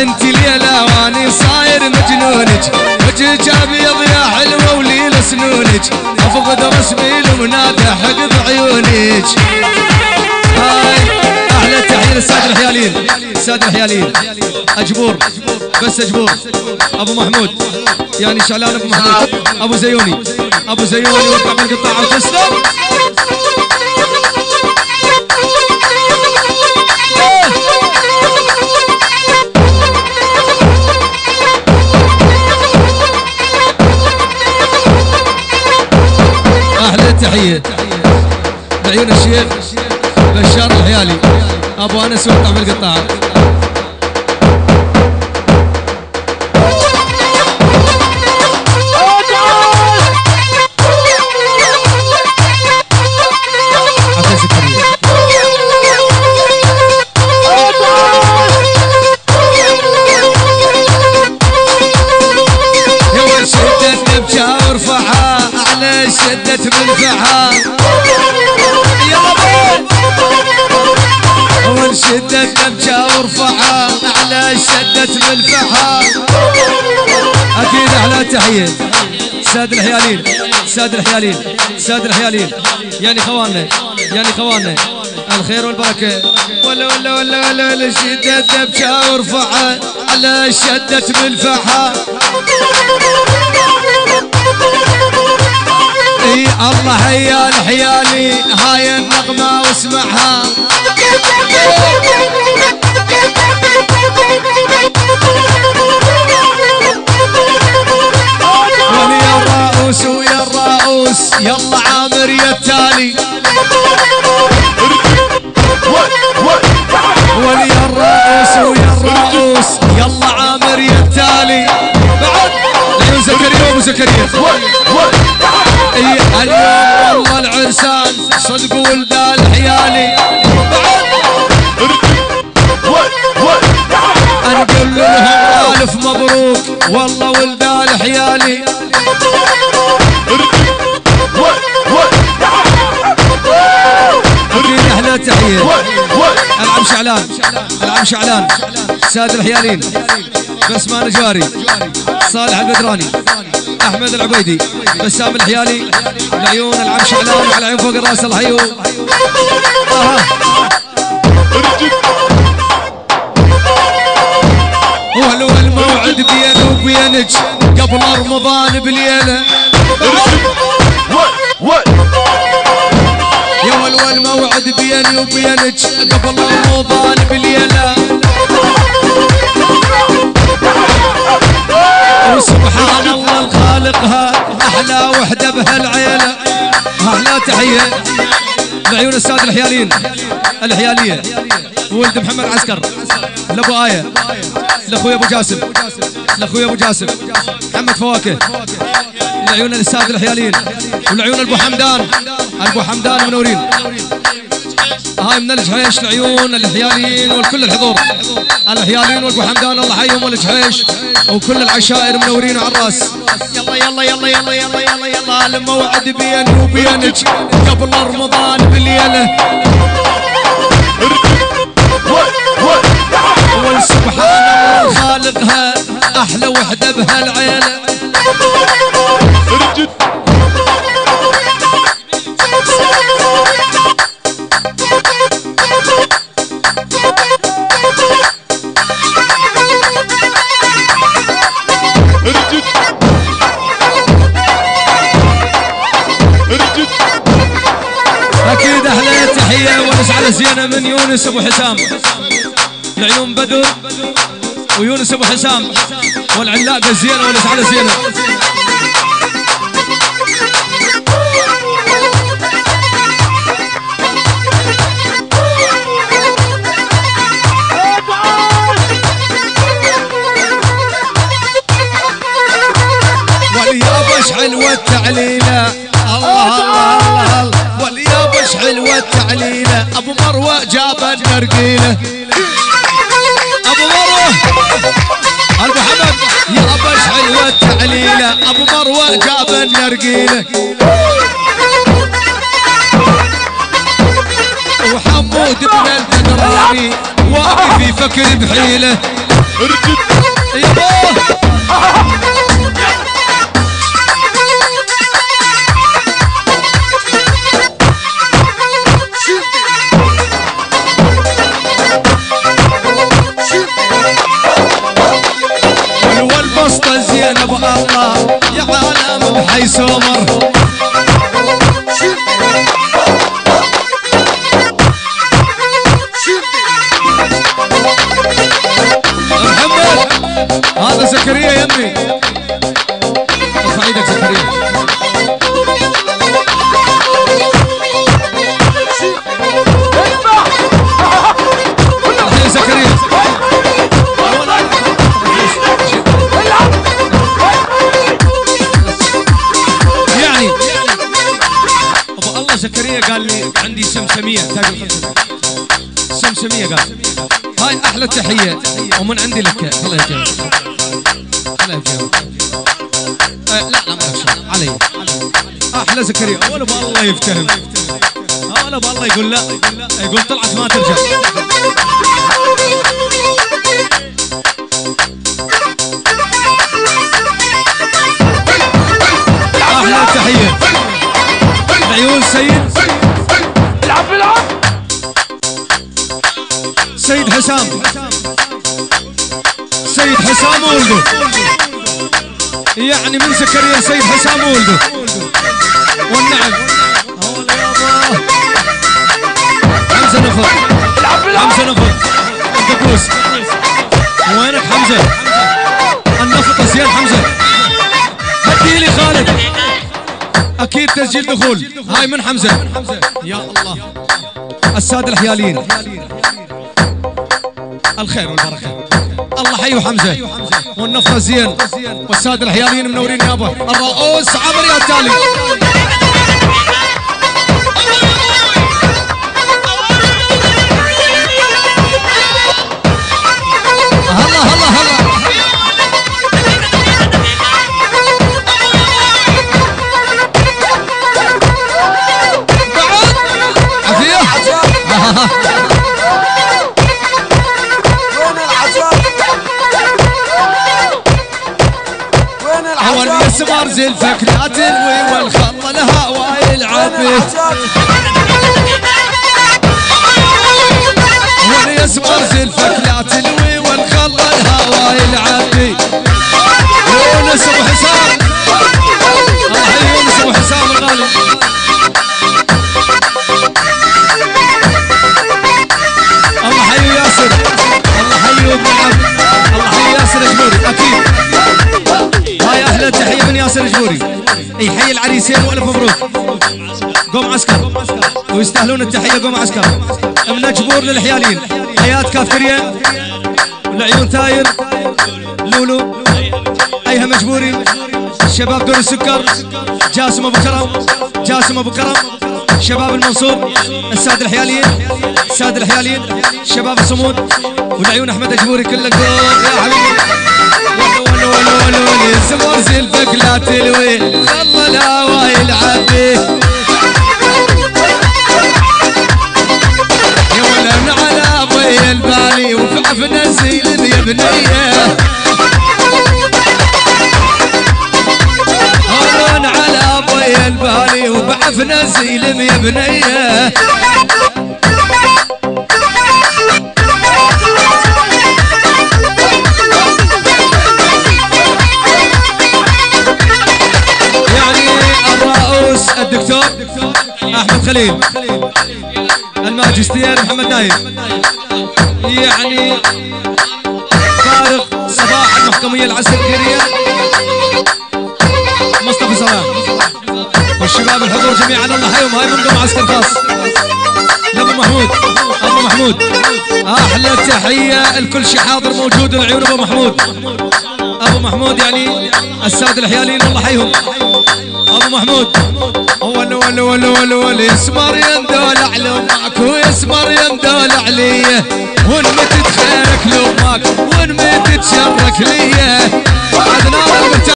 انت ليلة واني صاير مجنونك. وجهك ابيض يا حلوة وليل سنونك. افقد رسمي المنادى حق بعيونك. هاي أحلى تحية للسادة الحيالين الساده الحيالين أجبور. بس أجبور. أبو محمود. يعني شعلان أبو محمود. أبو زيوني. أبو زيوني وارفع بالقطاع وتسلم أحلى تحية. لعيون الشيخ بشار الحيالي أبو أنس وقطع بالقطاع على شدة منفعها يلا بول أول شدة نبجة وارفعها على شدة منفعها أكيد أحلى تحية. ساد الحيالين ساد الحيالين ساد الحيالين يعني خواننا يعني خواننا الخير والبركة. ولا ولا ولا ولا ولا شدة وارفعها على شدة منفعها اي الله هيا الحيالي هاي النغمة واسمعها. ولي الرؤوس ويا الرؤوس يلا عامر يا التالي. ولي الرؤوس ويا الرؤوس يلا عامر يا التالي. زكريا إي اليوم والله العرسان صدق ولدان الحيالي نقول لهم ألف مبروك. والله أكيد أحلى تحية. العم شعلان. العم شعلان. ساد الحيالين. بسمان جاري صالح البدراني أحمد العبيدي بسام الحيالي العيون العم شعلان وعلى عيون فوق الرأس الله آه. وهلو الموعد بيني وبينك قبل رمضان بليلة. يا ولو الموعد بيني وبينك قبل رمضان بليلة. أحلى وحدة بهالعيلة. أحلى تحية. لعيون السادة الحيالين الحيالية. ولد محمد عسكر. لابو إيه لأخوي أبو جاسم. لأخوي أبو جاسم. محمد فواكه. لعيون السادة الحيالين ولعيون أبو حمدان. أبو حمدان منورين هاي من الجحيش العيون الحياليين والكل الحضور. الحياليين والبو حمدان الله حيهم والجحيش وكل العشائر منورين على الرأس. يلا يلا يلا يلا يلا يلا يلا الموعد بيني وبينك. قبل رمضان بالليله والسبحان الله خالقها أحلى وحدة بهالعيله زينه من يونس أبو حسام. العيون بدر ويونس أبو حسام. والعلاقة الزينه ونس على جاب النرقيله أبو مروة. أبو محمد يا ابش حلوة التعليله أبو مروة جاب النرقيله وحمود بن البدراني واقف يفكر بحيلة. لي عندي سمسمية تاج الخمسة سمسمية قال. هاي أحلى تحية ومن عندي لك. الله يجزاك. الله يجزاك. آه لا لا ما. علي. أحلى زكريا. ولا ابو الله يفتهم. ولا ابو الله يقول لا. يقول طلعت ما ترجع. سيد حسام. سيد حسام ولده. يعني من زكريا سيد حسام ولده. والنعم. حمزة نفر حمزة نفر الدبوس وينك حمزة؟ النفط زين حمزة. هدي لي خالد أكيد تسجيل دخول. هاي من حمزة. يا الله. السادة الحياليين. الخير والبركة. الله حي حمزه والنفطه زين. والساده الحياليين منورين يابا الرؤوس عمر يا زلفك لا تلوي والخط الهواء يلعب زلفك لا تلوي والخط الهواء يلعب اي حي العريسين والف مبروك قوم عسكر ويستاهلون التحيه قوم عسكر من جبور للحيالين حياه كافتريا والعيون تاير لولو ايها مجبوري شباب دور السكر جاسم ابو كرم جاسم ابو كرم شباب المنصور الساده الحياليين الساده الحياليين شباب الصمود والعيون احمد اجبوري كله يا حبيبي ولو ولو ولو ولو لا تلوي الله الهوا يلعب به يا ولن على ضي البالي وفي عفنا الزيل يا بنيه أحمد خليل الماجستير محمد نايف. يعني فارق صباح المحكمية العسكرية. مصطفى صلاح. والشباب الحضور جميعا. الله حيهم هاي من قوم عسكر خاص. لابو محمود. أبو محمود. أحلى تحية الكل شي حاضر موجود العيون أبو محمود. أبو محمود يعني السادة الحيالين الله حيهم أبو محمود. ول ول ول ول ول يسمر يندول على أمك ويسمر يندول عليه ونمت خيرك لامك ونمت تشرك ليه عدنان